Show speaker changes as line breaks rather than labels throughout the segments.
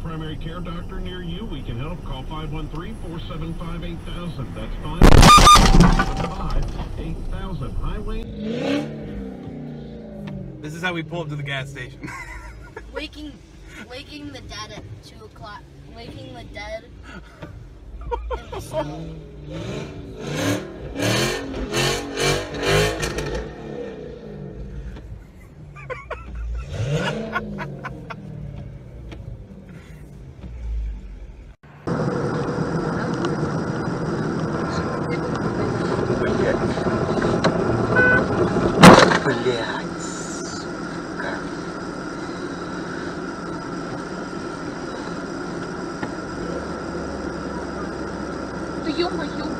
primary care doctor near you. We can help. Call 513-475-8000. That's 575-8000. Highway...
This is how we pull up to the gas station.
waking, waking the dead at 2 o'clock. Waking the dead.
Ha ha ha! Rio por Rio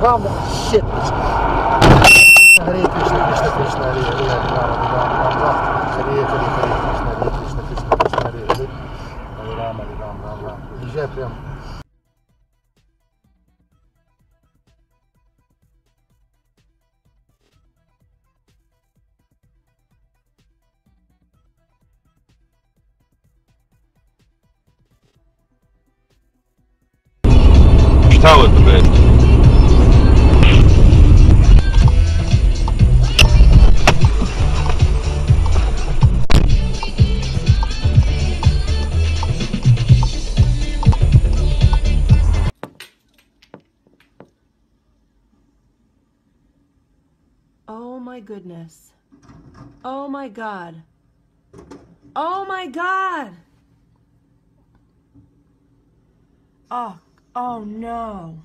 Правда? Щит. Харе Кришна, Кришна, Кришна, Харе, Харе, Рама, Рама, Рама, Харе, Харе, Харе, Кришна, Харе, Кришна, Кришна, Кришна, Харе, Харе, Харе, Рама, Рама, Рама, Рама. Езжай прям.
Goodness. Oh my god. Oh my god. Oh, oh no.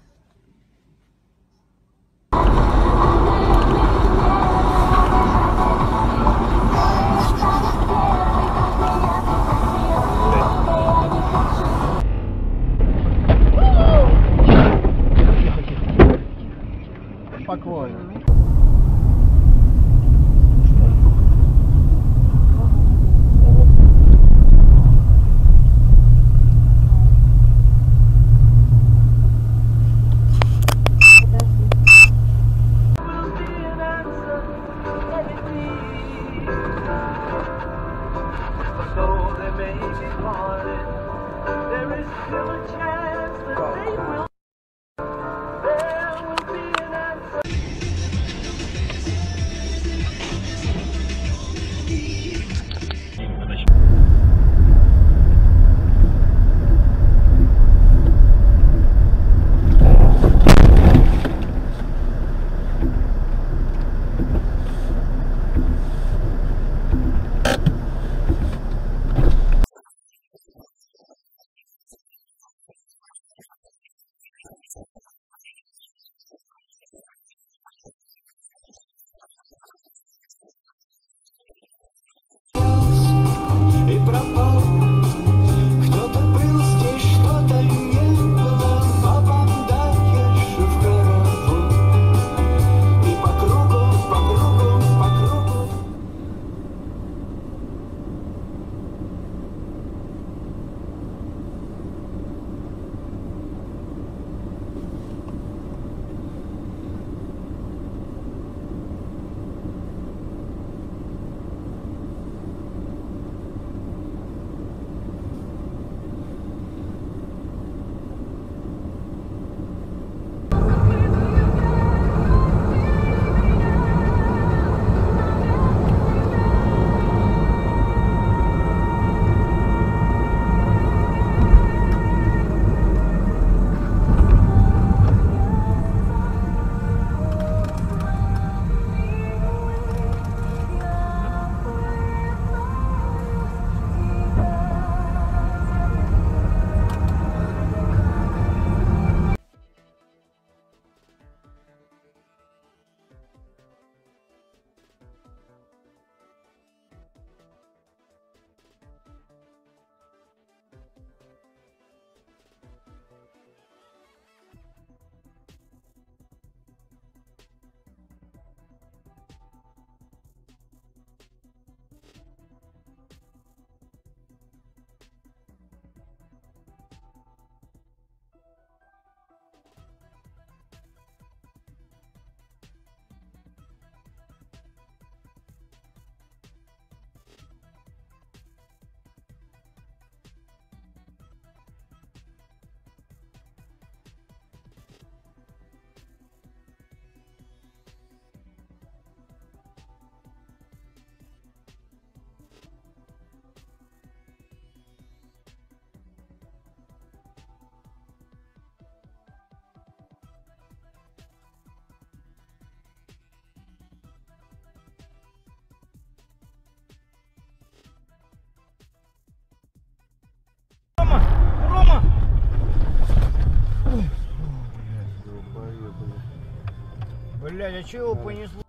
Блядь, а чего его понесло?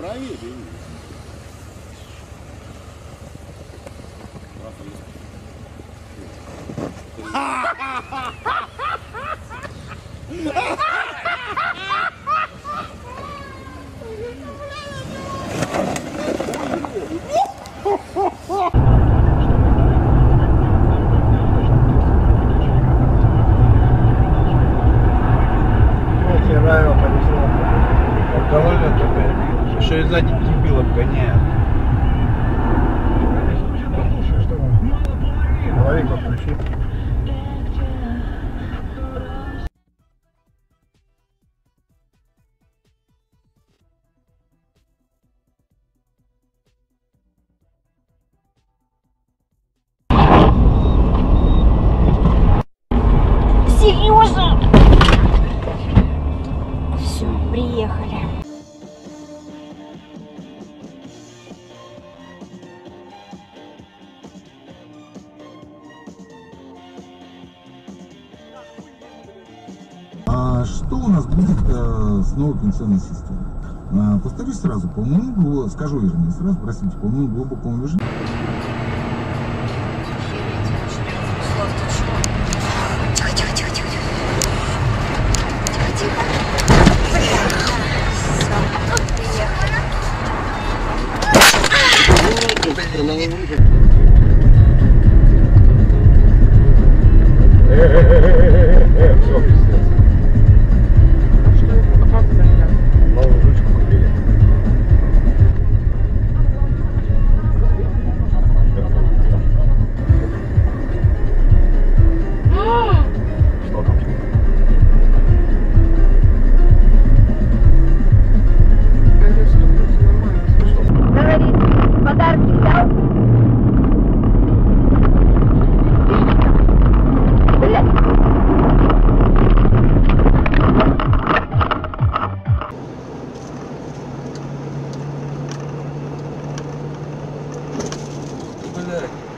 praia,
viu? Что у нас будет э, с новой пенсионной системой? А, повторюсь сразу, по моему, скажу вернее, сразу, простите, по моему глубокому убеждению,
there.